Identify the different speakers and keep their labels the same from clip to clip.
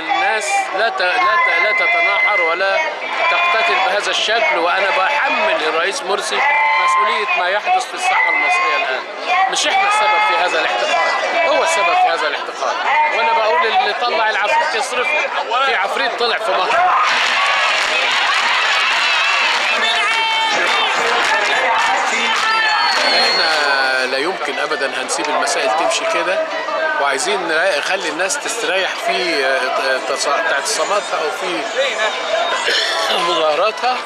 Speaker 1: لا ت- لا ت- لا تتناحر ولا تقتتل بهذا الشكل وأنا بحمل الرئيس مرسي مسؤولية ما يحدث في الساحه المصرية الآن. مش إحنا السبب في هذا الاحتقان هو السبب في هذا الاحتقان وأنا بقول اللي طلع العفريت يصرفه. في عفريت طلع في مصر. إحنا لا يمكن ابدا هنسيب المسائل تمشي كده. وعايزين نخلي الناس تستريح في آه، تص- اعتصاماتها أو في مظاهراتها.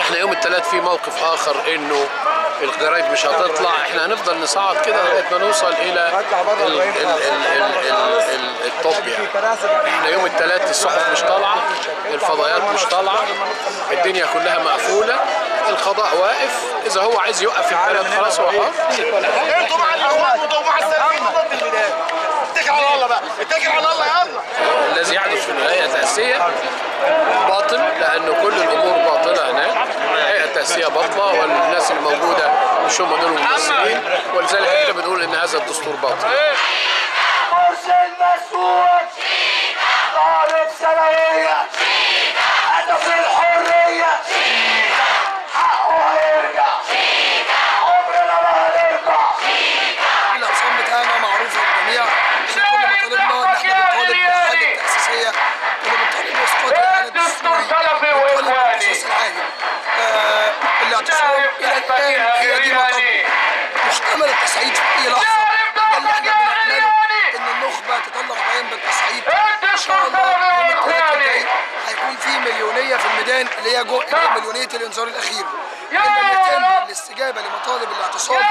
Speaker 1: إحنا يوم الثلاث في موقف آخر إنه الجرايد مش هتطلع. إحنا هنفضل نصعد كده لغاية ما نوصل إلى ال- ال- ال- ال- ال- ال- التوب يعني. إحنا يوم الثلاث الصحف مش طالعة الفضائيات مش طالعة الدنيا كلها مقفولة. القضاء واقف. إذا هو عايز يوقف البلد خلاص هو حر
Speaker 2: أنتوا مع الاخوان وانتوا مع السلفيين ضد البلاد اتكل على الله بقى. اتكل على الله يلا.
Speaker 1: الذي يحدث في الهيئه التاسيسيه باطل لأنه كل الأمور باطلة هناك. الهيئه التاسيسيه باطلة والناس الموجودة مش هم دول الممثلين ولذلك إحنا بنقول إن هذا الدستور باطل.
Speaker 3: للجميع إحنا كل ما طالبنا ان إحنا بنطالب بالحل التاسيسيه اللي بنطالب باسقاط العاجل الاعتصام إلى الآن هي دي مطالبه محتمل التصعيد في اي لحظه ده اللي إحنا إن النخبة تطلع بيان بالتصعيد. إن شاء الله يوم الثلاثاء الجاي هيكون في مليونية في الميدان اللي هي جو... مليونية الإنذار الأخير. لم يتم الاستجابه لمطالب الاعتصام؟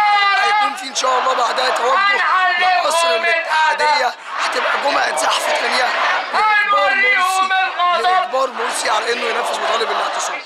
Speaker 3: هيكون في إن شاء الله بعدها توجه لقصر الاتحاديه هتبقى جمعة زحف ثانية لإجبار مرسي. لإجبار مرسي على إنه ينفذ مطالب الاعتصام.